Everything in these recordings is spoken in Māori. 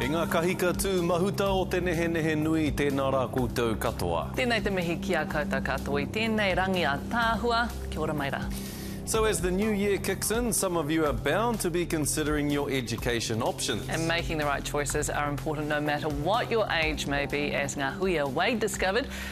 E nga kahika tu mahuta o te nehenehe nui tena ra koutou katoa. Tēnei te mihi ki a koutou katoa i tēnei rangi ataahua, kia ora mai ra. So as the new year kicks in, some of you are bound to be considering your education options. And making the right choices are important no matter what your age may be as Nga Huia Wade discovered.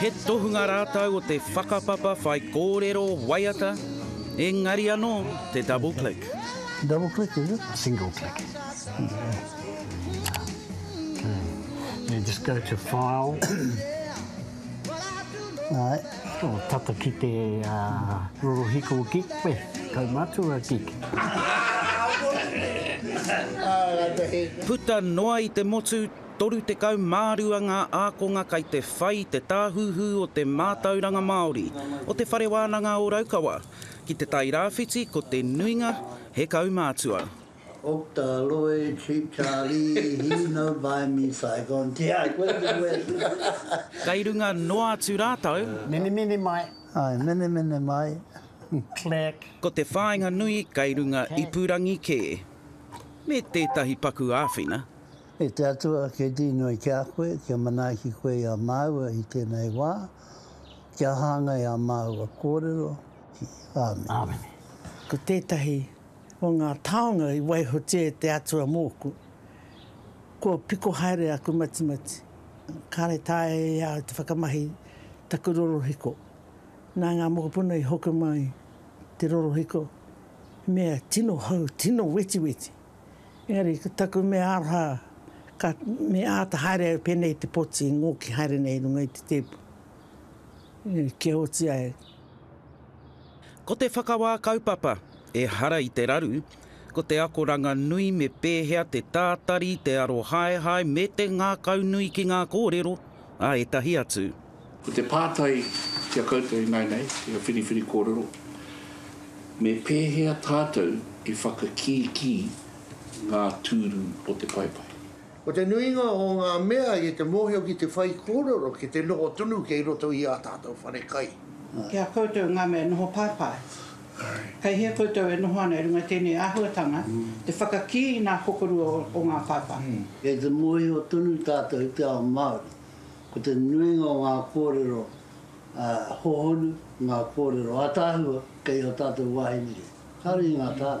He tohunga rātou o te whakapapa whaikōrero waiata, engari anō te double click. Double click, is it? Single click. Now, you just go to File. Tata ki te rorohiko kick-back, kaumātua kick. Puta noa i te motu, 32 ngā ākonga kei te whai i te tāhuhu o te mātauranga Māori o Te Whare Wānanga o Raukawa. Ki te Tai Rāwhiti ko te nuinga he kaumātua. Okta Loe, Cheap Charlie, he no buy me Saigon Tea koe te koe. Kei runga noa atu rātou. Menemene mai. Ae, menemene mai. Click. Ko te whāinga nui kei runga ipurangi kē. Me tētahi paku āwhina. E te Atua, kei te inoi ki a koe, kia manaaki koe i a māua i tēnei wā, kia hāngai ā māua kōrero ki. Āmene. Āmene. Ko tētahi o ngā taonga i waihotia e te Atua mōku, kua piko haere aku matimati, kāre taea e au te whakamahi taku rorohiko. Nā ngā mokopuna i hoki mai te rorohiko, he mea tino hou, tino wetiweti. Engari, ko taku mea aroha, ka, me āta haere au pēnei i te poti i ngōki haere nei i runga i te tēpu, kia oti ai. Ko te whakawā kaupapa, ehara i te raru, ko te akoranga nui me pēhea te tātari, te arohaehae me te ngākaunui ki ngā kōrero a ētahi atu. Ko te pātai ki a koutou ināinei, ki a Whiriwhiri Kōrero, me pēhea tātou e whakakīkī ngā tūru o te paepae? Ko te nuinga o ngā mea i te mōhio ki te whaikōrero ki te noho tonu kei roto i ā tātou whare kai. Ki a koutou ngā mea noho paepae, kei hea koutou e noho ana i runga i tēnei āhuatanga te whakakī i ngā kokorua o ngā paepae? Kei te mōhio tonu tātou i te ao Māori, ko te nuinga o ngā kōrero hohonu, ngā kōrero ātaahua kei ō tātou wāhine nei. Haringa tā.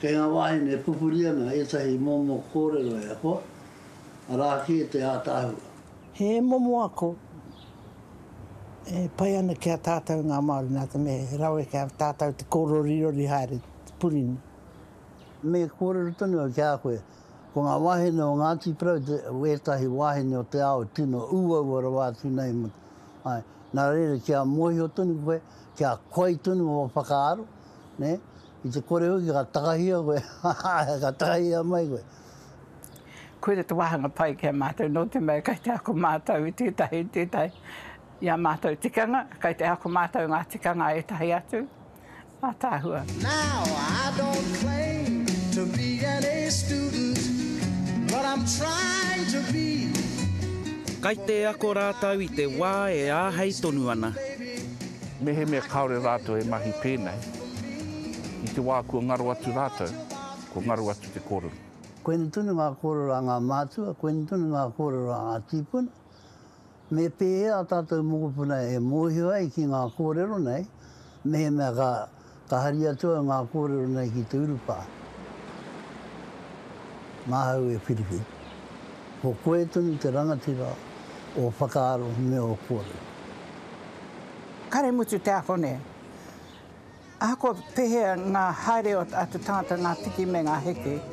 Kei ngā wāhine e pupuri ana ētahi momo kōrero e hoa, arā kē te ātaahua. He momo ako e pai ana ki a tātou ngā Māori nā te mea he rawe ki a tātou te kōrorirori haere te purina. Me kōrero tonu au ki a koe, ko ngā wāhine o Ngāti Porou ētahi wāhine o te ao tino uaua rawa atu nei, āe, nā reira kia mōhio tonu koe Kia koi tonu o whakaaro, ne, i te kore hoki ka takahia koe, ka takahia mai koe. Koira te wāhanga pai ki a mātou, nō te mea kei te ako mātou i tētahi, i tētahi, i ā mātou tikanga, kei te ako mātou i ngā tikanga a ētahi atu ātaahua. Now I don't claim to be an A student, but I'm trying to be. Kei te ako rātou i te wā e āhei tonu ana. Mehemea kāore rātou e mahi pēnei, i te wā kua ngaro atu rātou, kua ngaro atu te kōrero. Koinei tonu ngā kōrero a ngā mātua, koinei tonu ngā kōrero a ngā tīpuna. Me pēhea ā tātou mokopuna e mōhio ai ki ngā kōrero nei, mehemea ka Ka hari atu au ngā kōrero nei ki te urupā. Māhau e whiriwhiri. Ko koe tonu te rangatira o whakaaro me o kōrero. Kare mutu te ahone. Ahakoa pehea ngā haere o te tangata, ngā piki me ngā heke.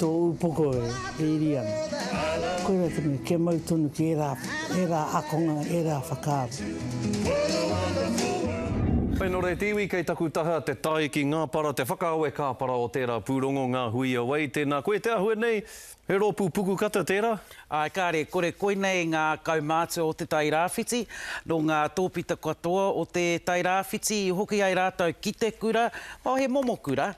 Tōu poko e riri ana. Koirā te mea, kia mau tonu ki ērā, ērā akonga, ērā whakaaro. Whainore te iwi kei taku taha te tae ki ngā para te whakaawe kāpara o tērā pūrongo ngā hui away tēnā koe te ahue nei he rōpū pukukata tērā. Āe kāre, kore koinei ngā kaumātua o Te Tai Rāwhiti, nō ngā tōpita katoa o Te Tai Rāwhiti i hoki ai rātou ki te kura, oh he momo kura,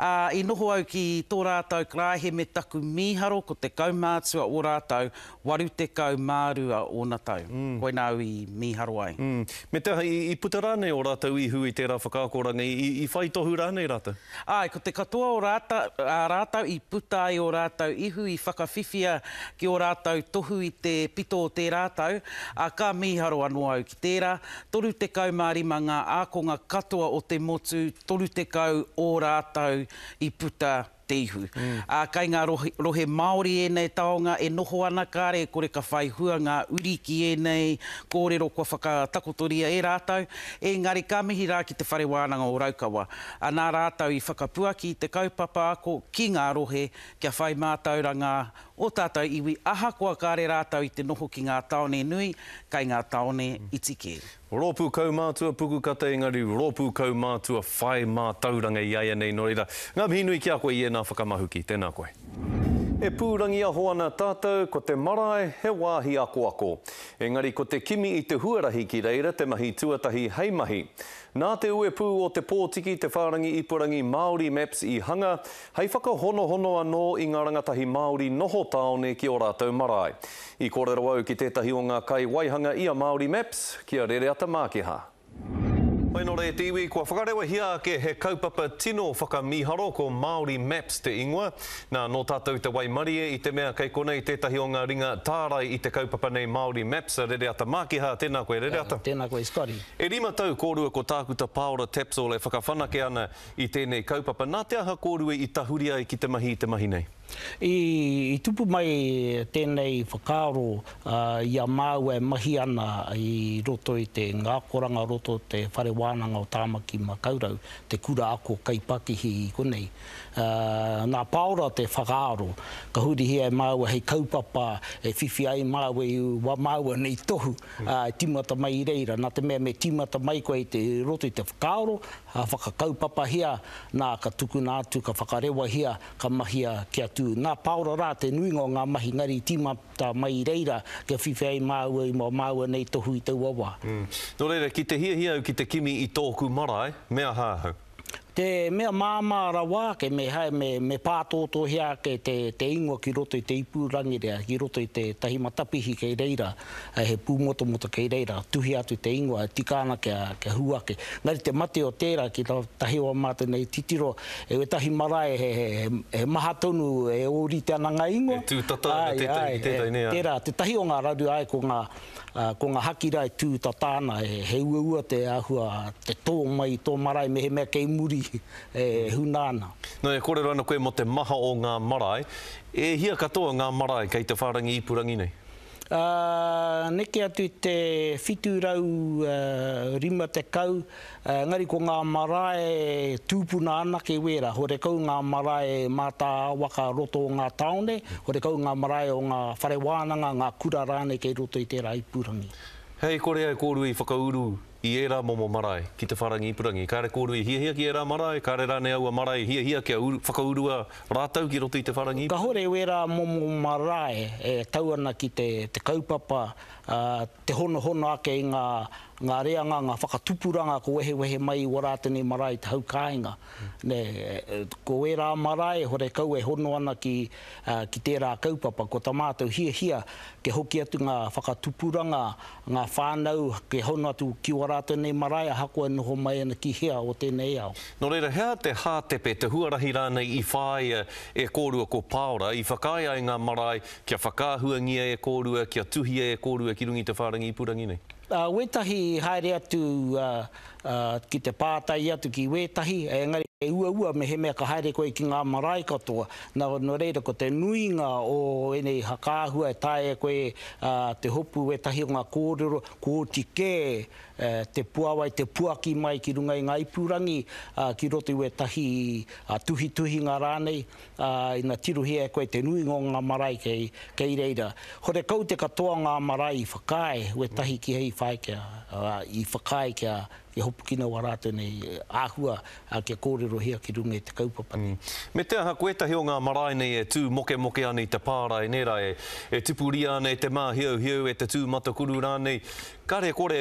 ā, i noho au ki tō rātou karaehe me taku mīharo ko te kaumātua o rātou 82 ōna tau, koina au i mīharo ai. Hm, me te aha, i puta rānei ō rātou ihu i tērā whakaakoranga, i whai tohu rānei rātou? Āe, ko te katoa o rātou, ā rātou i puta ai ō rātou ihu i whakawhiwhia ki ō rātou tohu i te pito o tērā tau, ā, ka mīharo anō au ki tērā, toru tekau mā rima ngā ākonga katoa o te motu, toru tekau ō rātou i puta te ihu. Ā, kei ngā rohe Māori ēnei taonga e noho ana kāre e kore ka whai hua ngā uri ki ēnei kōrero kua whakatakotoria e rātou, ēngari ka mihi rā ki te Whare Wānanga o Raukawa. ā, nā rātou i whakapuaki te kaupapa ako ki ngā rohe kia whai mātauranga ō tātou iwi ahakoa kāre rātou i te noho ki ngā tāone nui, kai ngā tāone iti kē. Rōpū Kaumātua Pukukata engari Rōpū Kaumātua Whai Mātauranga i āianei nō reira, ngā mihi nui ki a koe i ēnā whakamahuki. Tēnā koe. E pūrangiaho ana tātou ko te marae he wāhi akoako. Engari ko te kimi i te huarahi ki reira te mahi tuatahi hei mahi. Nā te uepū o te pōtiki te whārangi ipurangi Māori Maps i hanga, hei whakahonohono anō i ngā rangatahi Māori noho tāone ki ō rātou marae. I kōrero au ki tētahi o ngā kaiwaihanga i a Māori Maps, ki a Rereata Mākeha. Whai nō reira te iwi, kua whakarewahia ake he kaupapa tino whakamīharo ko Māori Maps te ingoa. Nā, nō tātou te waimarie i te mea kei konei tētahi o ngā ringa tārai i te kaupapa nei Māori Maps, a Rereata Mākeha. Tēnā koe, Rereata. Tēnā koe, Scotty. E rima tau kōrua ko Tākuta Paora Tapsell e whakawhanake ana i tēnei kaupapa, nā te aha kōrua i tahuri ai ki te mahi i te mahi nei? I tupu mai tēnei whakaaro i a māua e mahi ana i roto i te ngākoranga roto o te Whare Wānanga o Tāmaki Makaurau, te kura ako kaipakihi i konei. Nā Paora te whakaaro, ka hurihia e māua hei kaupapa e whiwhi ai māua i ua māua nei tohu. ā, e tīmata mai i reira, nā te mea me tīmata mai koe i te, i roto i te whakaaro, ā, whakakaupapahia, nā, ka tukuna atu, ka whakarewahia, ka mahia kia tū. Nā, pāora rā te nuinga o ngā mahi ngari i tīmata mai i reira, kia whiwhi ai māua i mō māua nei tohu i taua wā. Nō reira, ki te hiahia au ki te kimi i tōku marae, me aha ahau? Te mea māmā rawa ake, me hae, me, me pātōtōhia ake te, te ingoa ki roto i te ipu rangirea, ki roto i tētahi matapihi kei reira, he pūmotomoto kei reira, tuhia atu te ingoa, e tika ana kia, kia hū ake. Engari te mate o tērā, ki tā tahi o ā mātou nei titiro, e wētahi marae he, he, he maha tonu e ōrite ana ngā ingoa. E tūtata ana tētahi ki tētahi nei, āe. Tērā, tētahi o ngā raru, āe, ko ngā, ā, ko ngā hakira e tū tata ana, he uaua te āhua, te tō mai i tō marae mehemea kei muri e huna ana. Nō e kōrero ana koe mō te maha o ngā marae, e hia katoa ngā marae kei te whārangi ipurangi nei? Ā, neke atu i te 750, Engari ko ngā marae tūpuna anake wērā, horekau ngā marae mātāwaka roto o ngā tāone, horekau ngā marae o ngā whare wānanga, ngā kura rānei kei roto i tērā ipurangi. Hei kore ai kōrua i whakauru i ērā momo marae ki te whārangi ipurangi, kāre kōrua i hiahia ki ērā marae, kāre rānei aua marae i hiahia kia whakaurua rātou ki roto i te whārangi ipurangi. Kāhore wērā momo marae e tau ana ki te kaupapa te honohono ake i ngā, ngā reanga, ngā whakatupuranga ko wehewehe mai i ō rātou nei marae i te hau kāinga. Nē, ko ērā marae, hore kau e hono ana ki, ki tērā kaupapa, ko tā mātou hiahia kia hoki atu ngā whakatupuranga, ngā whānau kia hono atu ki ō rātou nei marae ahakoa e noho mai ana ki hea o tēnei ao. Nō reira, he aha te hātepe, te huarahi rānei i whāia e kōrua ko Pāora i whakaae ai ngā marae Kia whakaahuangia e kōrua, kia tuhia e kōrua ki runga i te whārangi ipurangi nei. Ā, wētahi i haere atu ki te pātai atu ki wētahi, engari he uaua mehemea ka haere koe ki ngā marae katoa. Nā, nō reira, ko te nuinga o ēnei whakaahua e taea e koe te hopu wētahi o ngā kōrero, kōti kē te puāwai, te puaki mai ki runga i ngā ipurangi ki roto i wētahi tuhituhinga rānei. Ā, ina tirohia e koe te nuinga o ngā marae kei, kei reira, horekau te katoa ngā marae i whakaae wētahi kē i whai kia, ā, i whakaae kia, kia hopukina wā rātou nei āhua, ā, kia kōrerohia ki runga i te kaupapa nei. Me te aha, ko ētahi o ngā marae nei e tū mokemoke ana i te pārae nei rā, e, e tipuria ana e te māhiauhiau, e te tūmatakuru rānei, kare kore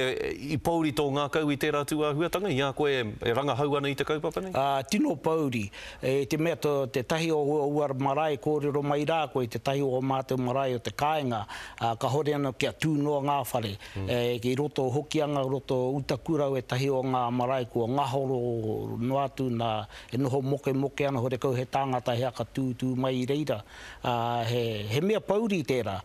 i pōuri tō ngākau i tērā tūāhuatanga, i a koe e, e rangahau ana i te kaupapa nei? Ā, tino pōuri. I te mea tētahi o ua marae kōrero mai rā koe, tētahi o ō mātou marae o te kāinga, kahore anō kia tū noa ngā whare. I roto o Hokianga, roto o Utakurau ētahi o ngā marae kua ngahoro noa atu nā, e noho mokemoke ana, horekau he tāngata hea ka tūtū mai i reira. He mea pouri tērā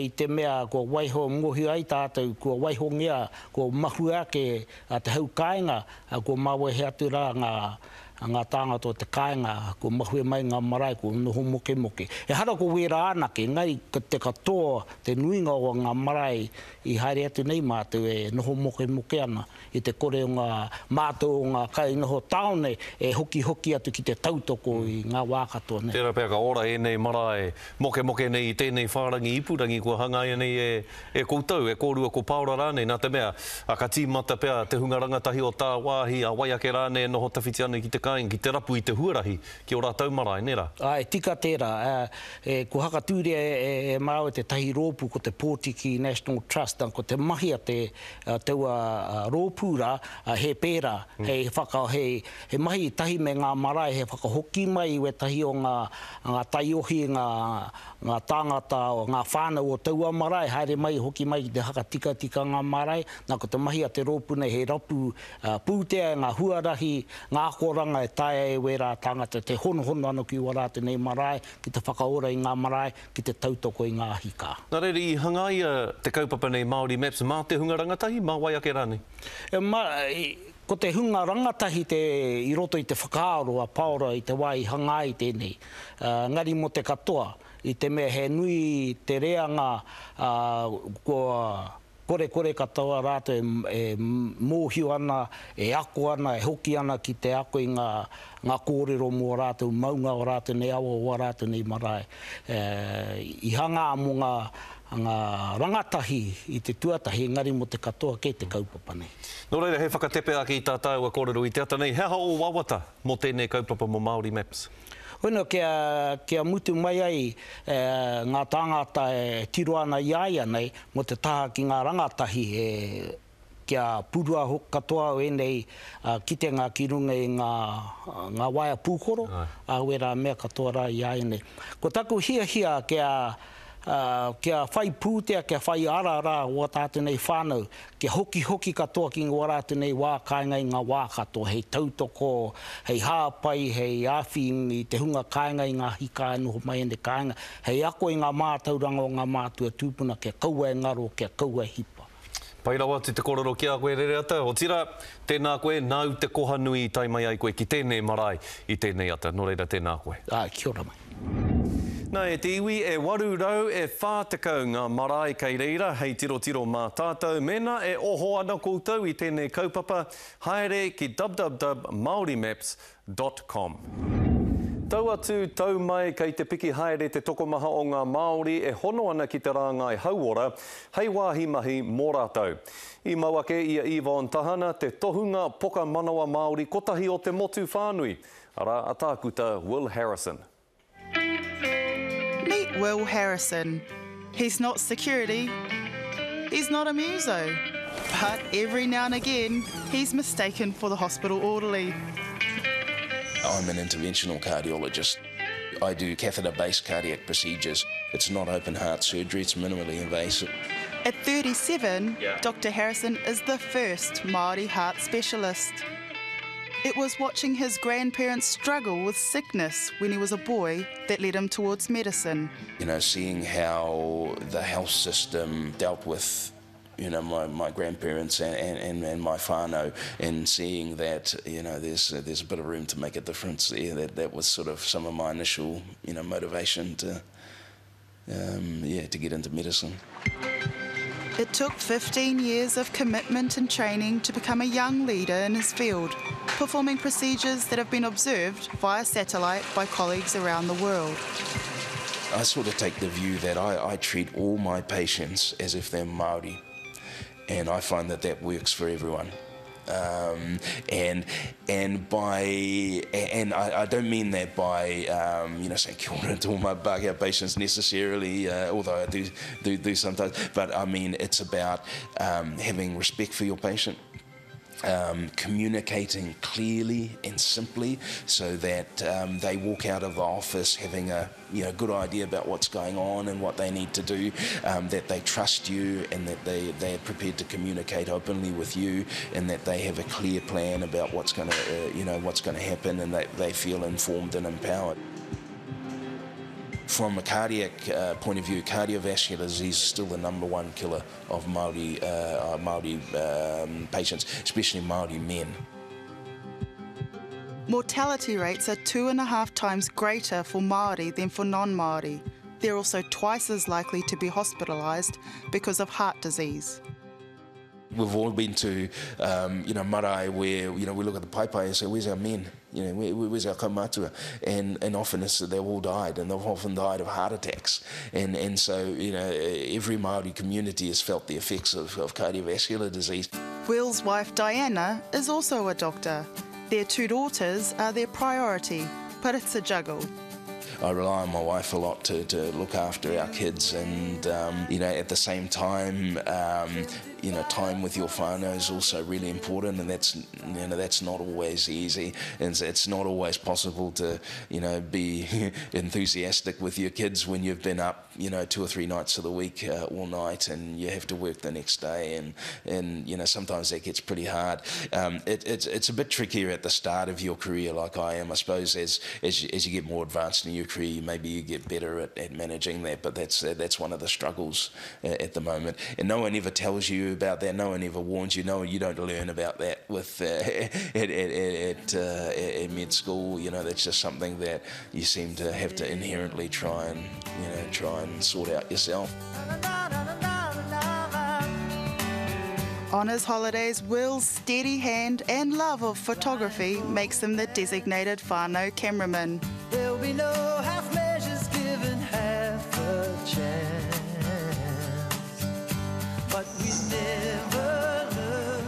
i te mea kua waiho mōhio ai tātou, kua waihongia, kua mahua ake te hau kāinga, kua mawehea atu rā ngā a ngā tāngata o te kāinga kua mahue mai ngā marae kua noho mokemoke. Ehara ko wērā anake, engari ko te katoa, te nuinga o ngā marae i haere atu nei mātou e noho mokemoke ana i te kore o ngā mātou o ngā kainoho tāone e hokihoki atu ki te tautoko i ngā wā katoa nei. Tērā pea ka ora ēnei marae mokemoke nei i tēnei whārangi ipurangi kua hangaia nei e E koutou, e kōrua ko Paora rānei, nā te mea, a, ka tīmata pea te hunga rangatahi o tāwāhi, a wai ake rānei e noho tawhiti ana ki te kāinga, ki te rapu i te huarahi, ki ō rātou marae, nē rā? Āe, tika tērā. E, ko Hakatūria e, e māua tētahi rōpū ko te Pōtiki National Trust, ā, ko te mahi a te, a taua, a, rōpū rā, a, he pērā, hei whaka, hei, he mahi tahi me ngā marae, he whakahoki mai i wētahi o ngā, ngā taiohi, ngā. ngā tāngata, ngā whānau o taua marae, haere mai hoki mai ki te hakatikatikanga marae, nā ko te mahi a te rōpū nei he rapu pūtea e ngā huarahi, ngā akoranga e taea e wērā tāngata te honohono anō ki ua rā tenei marae, ki te whakaora i ngā marae, ki te tautoko i ngā ahi kā. Nā reira i hangaia te kaupapa nei Māori Maps mā te hunga rangatahi, mā wai ake rānei? Ko te hunga rangatahi te i roto i te whakaaro a Paora i te wā i hanga ai tēnei, engari mō te katoa, i te mea he nui te reanga kua korekore katoa rātou e mōhio ana, e ako ana, e hoki ana ki te ako i ngā ngā kōrero mō ā rātou maunga, ō rātou nei awa, ō ā rātou nei marae. I hangā mō ngā rangatahi i te tuatahi, engari mō te katoa kē te kaupapa nei. Nō reira, he whakatepe ake i tā tāua kōrero i te ata nei, he aha ō wawata mō tēnei kaupapa mō Māori Maps? Hoina, kia mutu mai ai ngā tāngata e tiro ana i a ia nei, mō te taha ki ngā rangatahi e kia purua katoa ēnei kitenga ki runga i ngā waea pūkoro, auē rā, mea katoa rā i a ēnei. Ko taku hiahia kia whai pūtea, kia whai ara rā o ā tātou nei whānau, kia hokihoki katoa ki ō rātou nei wā kāinga i ngā wā katoa, hei tautoko, hei hāpai, hei āwhīng i te hunga kāinga, i ngā hika e noho mai ēnei kāinga, hei ako i ngā mātauranga o ngā mātua tūpuna kia kaua e ngaro, kia kaua e hipa. Pai rawa atu te korero ki a koe Rereata, otira, tēnā koe, nāu te koha nui i tae mai ai koe ki tēnei marae, i tēnei ata. Nō reira, tēnā koe. Ā, kia ora mai. Nā, e te iwi, e waru rau e whā tekau ngā marae kei reira hei tirotiro mā tātou, mēnā e oho ana koutou i tēnei kaupapa, haere ki www.maorimaps. Dot com. Tau atu, tau mai, kei te piki haere te tokomaha o ngā Māori e hono ana ki te rāngai hauora hei wāhi mahi mō rātou. I mau ake i a Yvonne Tahana, te tohunga poka manawa Māori kotahi o te motu whānui, arā a Tākuta Will Harrison. Will Harrison. He's not security, he's not a muso, but every now and again he's mistaken for the hospital orderly. I'm an interventional cardiologist. I do catheter based cardiac procedures. It's not open heart surgery, it's minimally invasive. At 37, yeah. Dr. Harrison is the first Māori heart specialist. It was watching his grandparents struggle with sickness when he was a boy that led him towards medicine. You know, seeing how the health system dealt with you know, my, my grandparents and, and, and my whānau, and seeing that, you know, there's uh, there's a bit of room to make a difference there, that, that was sort of some of my initial, you know, motivation to, um, yeah, to get into medicine. It took 15 years of commitment and training to become a young leader in his field, performing procedures that have been observed via satellite by colleagues around the world. I sort of take the view that I, I treat all my patients as if they're Maori, and I find that that works for everyone um, and and by and I, I, don't mean that by um, you know saying kia ora to all my bugger patients necessarily, uh, although I do, do do sometimes, but I mean it's about um, having respect for your patient um, communicating clearly and simply so that um, they walk out of the office having a you know good idea about what's going on and what they need to do um, that they trust you and that they they're prepared to communicate openly with you and that they have a clear plan about what's going to uh, you know what's going to happen and that they feel informed and empowered from a cardiac uh, point of view, cardiovascular disease is still the number one killer of Maori uh, uh Maori um, patients, especially Maori men. Mortality rates are two and a half times greater for Maori than for non-Maori. They're also twice as likely to be hospitalised because of heart disease. We've all been to, um, you know, Marae where, you know, we look at the paipai and say, where's our men? You know, where, where's our kaumātua? And, and often they've all died, and they've often died of heart attacks. And, and so, you know, every Māori community has felt the effects of, of cardiovascular disease. Will's wife Diana is also a doctor. Their two daughters are their priority, but it's a juggle. I rely on my wife a lot to, to look after our kids, and um, you know, at the same time, um, you know, time with your whānau is also really important, and that's you know that's not always easy, and it's not always possible to you know be enthusiastic with your kids when you've been up you know two or three nights of the week uh, all night, and you have to work the next day, and and you know sometimes that gets pretty hard. Um, it, it's it's a bit trickier at the start of your career, like I am, I suppose. As as you, as you get more advanced in your career, maybe you get better at, at managing that, but that's that's one of the struggles uh, at the moment, and no one ever tells you about that. No one ever warns you. No, you don't learn about that with uh, at, at, at, uh, at, med school. You know, that's just something that you seem to have to inherently try and you know try and sort out yourself. On his holidays, Will's steady hand and love of photography makes him the designated Fano cameraman.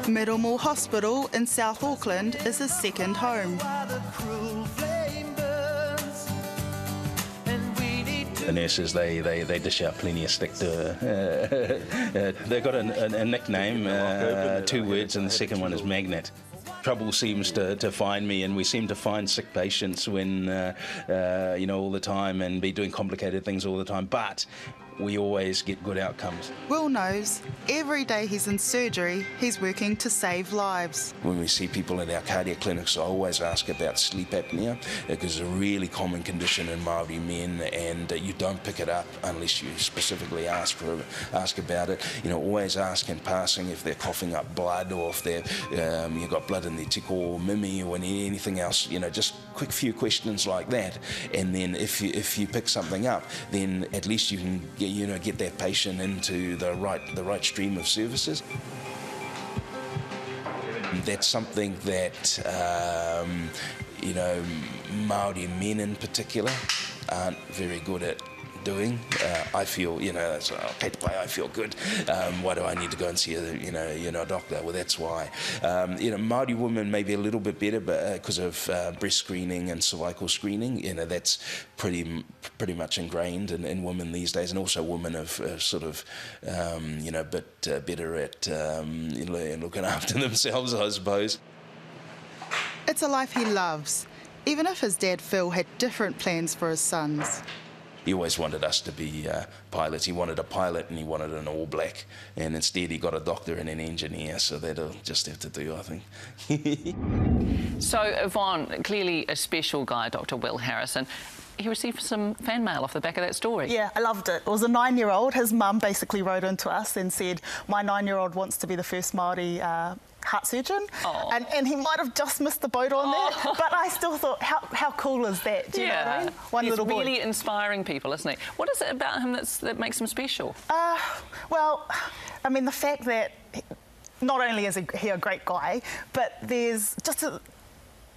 Middlemore Hospital in South Auckland is his second home. The nurses, they, they, they dish out plenty of stick to uh, her. Uh, they've got a, a, a nickname, uh, two words, and the second one is magnet trouble seems to, to find me, and we seem to find sick patients when, uh, uh, you know, all the time and be doing complicated things all the time. But we always get good outcomes. Will knows every day he's in surgery, he's working to save lives. When we see people in our cardiac clinics, I always ask about sleep apnea because it's a really common condition in Maori men, and uh, you don't pick it up unless you specifically ask for ask about it. You know, always ask in passing if they're coughing up blood or if they're um, you've got blood in their tickle or mimi or anything else. You know, just quick few questions like that, and then if you, if you pick something up, then at least you can get you know get that patient into the right the right stream of services. That's something that um, you know Maori men in particular aren't very good at doing. Uh, I feel, you know, it's, oh, pet I feel good. Um, why do I need to go and see a, you know, you know, doctor? Well, that's why. Um, you know, Māori women may be a little bit better because uh, of uh, breast screening and cervical screening. You know, that's pretty pretty much ingrained in, in women these days. And also women are uh, sort of, um, you know, a bit uh, better at um, looking after themselves, I suppose. It's a life he loves, even if his dad Phil had different plans for his sons. He always wanted us to be uh, pilots. He wanted a pilot and he wanted an all black. And instead, he got a doctor and an engineer. So that'll just have to do, I think. so, Yvonne, clearly a special guy, Dr. Will Harrison he received some fan mail off the back of that story. Yeah, I loved it. It was a nine-year-old. His mum basically wrote into us and said, my nine-year-old wants to be the first Māori uh, heart surgeon, oh. and, and he might have just missed the boat on oh. that. But I still thought, how, how cool is that? Do you yeah. know what I mean? One He's little boy. really inspiring people, isn't he? What is it about him that's, that makes him special? Uh, well, I mean, the fact that not only is he a great guy, but there's just a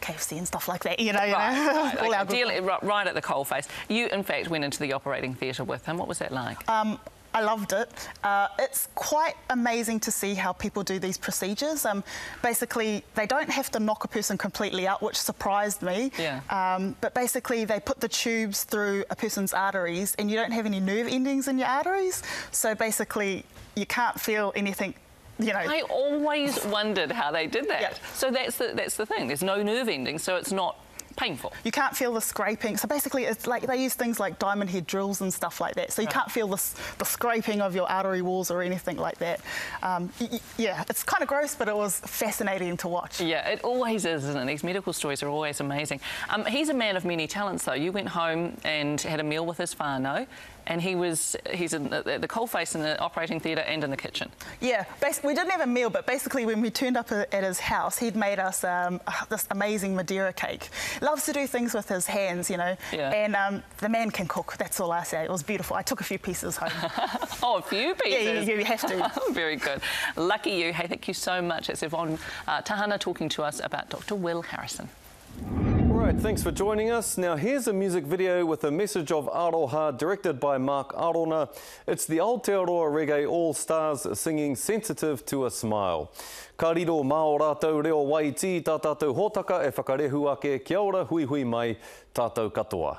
KFC and stuff like that, you know. Right, you know? Right, okay. Deal, right at the coalface. You, in fact, went into the operating theatre with him. What was that like? Um, I loved it. Uh, it's quite amazing to see how people do these procedures. Um, basically, they don't have to knock a person completely out, which surprised me. Yeah. Um, but basically, they put the tubes through a person's arteries, and you don't have any nerve endings in your arteries. So basically, you can't feel anything you know. I always wondered how they did that. Yeah. So that's the, that's the thing. There's no nerve ending, so it's not painful. You can't feel the scraping. So basically, it's like they use things like diamond head drills and stuff like that. So you right. can't feel the, the scraping of your artery walls or anything like that. Um, yeah, it's kind of gross, but it was fascinating to watch. Yeah, it always is, isn't it? These medical stories are always amazing. Um, he's a man of many talents, though. You went home and had a meal with his whānau and he was he's in the, the face in the operating theatre and in the kitchen. Yeah, we didn't have a meal, but basically when we turned up at his house, he'd made us um, this amazing Madeira cake. Loves to do things with his hands, you know. Yeah. And um, the man can cook. That's all I say. It was beautiful. I took a few pieces home. oh, a few pieces. Yeah, you, you have to. Oh, very good. Lucky you. Hey, thank you so much. It's Yvonne uh, Tahana talking to us about Dr. Will Harrison. Alright, thanks for joining us. Now here's a music video with a message of aroha directed by Mark Arona. It's the Aotearoa Reggae All Stars singing Sensitive to a Smile. Ka riro mā o rātou reo waitī tā tātou hōtaka e whakarehu ake kia ora huihui mai tātou katoa.